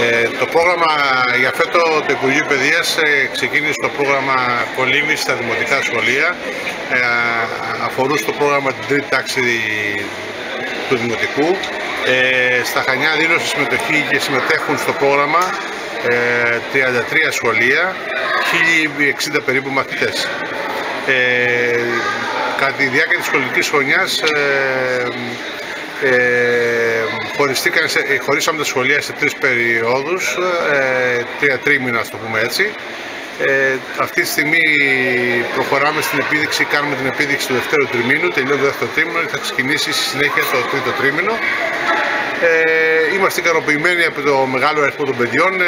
Ε, το πρόγραμμα για φέτο το Υπουργείο Παιδείας ε, ξεκίνησε το πρόγραμμα κολύμβηση στα δημοτικά σχολεία. Ε, αφορούσε το πρόγραμμα την τρίτη τάξη του Δημοτικού. Ε, στα Χανιά δήλωσε συμμετοχή και συμμετέχουν στο πρόγραμμα 33 σχολεία, 1060 περίπου μαθητές. Ε, κατά τη διάρκεια της σχολικής χρονιάς ε, χωριστήκαν σε, ε, χωρίσαμε τα σχολεία σε τρεις περιόδους, ε, τρία τρίμηνα ας το πούμε έτσι. Ε, αυτή τη στιγμή προχωράμε στην επίδειξη, κάνουμε την επίδειξη του δευτέρου τριμήνου, τελειώνει το δεύτερο τρίμηνο και θα ξεκινήσει στη συνέχεια το τρίτο τρίμηνο. Ε, είμαστε ικανοποιημένοι από το μεγάλο αριθμό των παιδιών. Ε,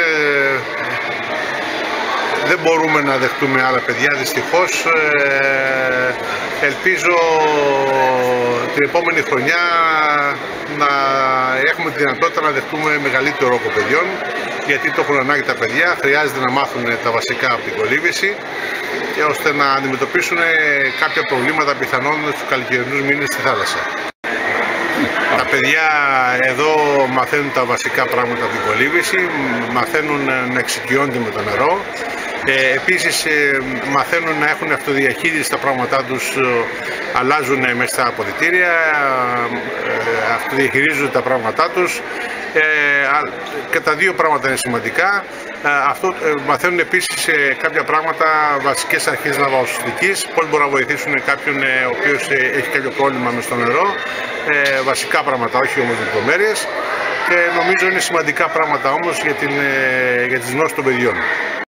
δεν μπορούμε να δεχτούμε άλλα παιδιά δυστυχώς. Ε, ελπίζω την επόμενη χρονιά να έχουμε τη δυνατότητα να δεχτούμε μεγαλύτερο όγκο παιδιών γιατί το έχουν ανάγκη τα παιδιά, χρειάζεται να μάθουν τα βασικά από την κολύβηση και ώστε να αντιμετωπίσουν κάποια προβλήματα πιθανόν στους καλοκαιρινούς μήνες στη θάλασσα. Τα παιδιά εδώ μαθαίνουν τα βασικά πράγματα από την κολύβηση, μαθαίνουν να εξοικειώνται με το νερό, ε, επίσης ε, μαθαίνουν να έχουν αυτοδιαχείριση τα πράγματά τους, ε, αλλάζουν μέσα στα αποδητήρια, ε, αυτοδιαχειρίζονται τα πράγματά τους ε, και τα δύο πράγματα είναι σημαντικά. Αυτό, μαθαίνουν επίσης κάποια πράγματα βασικές αρχές ναυαγοσυστικής, πώς μπορούν να βοηθήσουν κάποιον ο οποίος έχει κάποιο πρόβλημα με στο νερό, βασικά πράγματα, όχι όμως λεπτομέρειες και νομίζω είναι σημαντικά πράγματα όμως για, την, για τις γνώσεις των παιδιών.